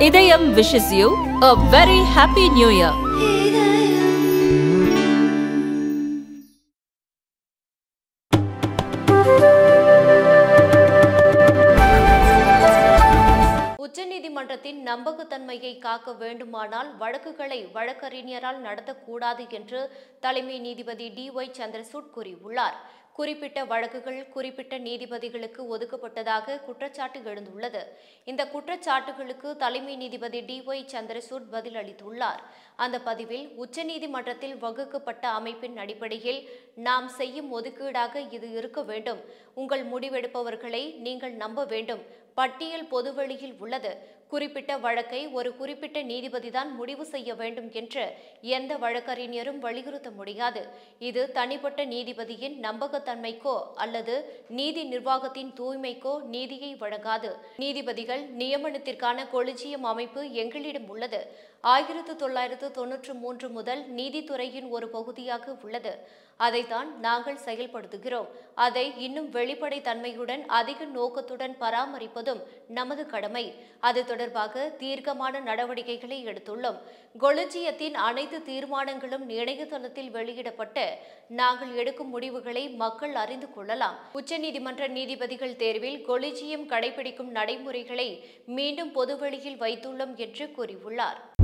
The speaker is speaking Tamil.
இதயம் wishes you a very happy new year. உச்சநீதிமன்றத்தின் நம்பகத்தன்மையை காக்க வேண்டுமானால் வழக்குகளை வழக்கறிஞரால் நடத்தக்கூடாது என்று தலைமை நீதிபதி டி ஒய் சந்திரசூட் கூறியுள்ளார் குறிப்பிட்ட வழக்குகள் குறிப்பிட்ட நீதிபதிகளுக்கு ஒதுக்கப்பட்டதாக குற்றச்சாட்டு எழுந்துள்ளது. இந்த குற்றச்சாட்டுகளுக்கு தலைமை நீதிபதி டி. ஒய். சந்திரசூட் பதில் அளித்துள்ளார். அந்த பதிவில் உச்சநீதிமன்றத்தில் வகுக்கப்பட்ட அமைப்பின் அடிப்படையில் நாம் செய்யும் ஒதுக்கீடாக இது இருக்க வேண்டும். உங்கள் முடிவெடுப்பவர்களை நீங்கள் நம்ப வேண்டும். பட்டியல் பொதுவெளியில் உள்ளது. குறிப்பிட்ட வழக்கை ஒரு குறிப்பிட்ட நீதிபதிதான் முடிவு செய்ய வேண்டும் என்று எந்த வழக்கறிஞரும் வலியுறுத்த முடியாது. இது தனிப்பட்ட நீதிபதியின் நம்பகத்தன்மைக்கோ அல்லது நீதி நிர்வாகத்தின் தூய்மைக்கோ நீதியை வழங்காது. நீதிபதிகள் நியமனத்திற்கான கொலிஜியம் அமைப்பு எங்களிடம் உள்ளது. ஆயிரத்து தொள்ளாயிரத்து தொன்னூற்று மூன்று முதல் நீதித்துறையின் ஒரு பகுதியாக உள்ளது. அதைத்தான் நாங்கள் செயல்படுத்துகிறோம். அதை இன்னும் வெளிப்படை தன்மையுடன் அதிக நோக்கத்துடன் பராமரிப்பது பராமரிப்பதும் நமது கடமை. அது தொடர்பாக தீர்க்கமான நடவடிக்கைகளை எடுத்துள்ளோம். கொலஜியத்தின் அனைத்து தீர்மானங்களும் இணையதளத்தில் வெளியிடப்பட்டு நாங்கள் எடுக்கும் முடிவுகளை மக்கள் அறிந்து கொள்ளலாம். உச்சநீதிமன்ற நீதிபதிகள் தேர்வில் கொலிஜியம் கடைபிடிக்கும் நடைமுறைகளை மீண்டும் பொதுவெளியில் வைத்துள்ளோம் என்று கூறியுள்ளார்.